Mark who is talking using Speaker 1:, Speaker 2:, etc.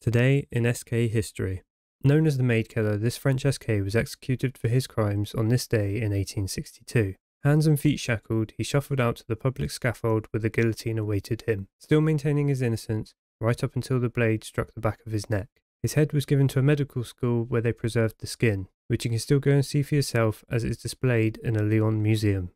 Speaker 1: Today in SK history. Known as the Maid Killer, this French SK was executed for his crimes on this day in 1862. Hands and feet shackled, he shuffled out to the public scaffold where the guillotine awaited him, still maintaining his innocence right up until the blade struck the back of his neck. His head was given to a medical school where they preserved the skin, which you can still go and see for yourself as it is displayed in a Lyon museum.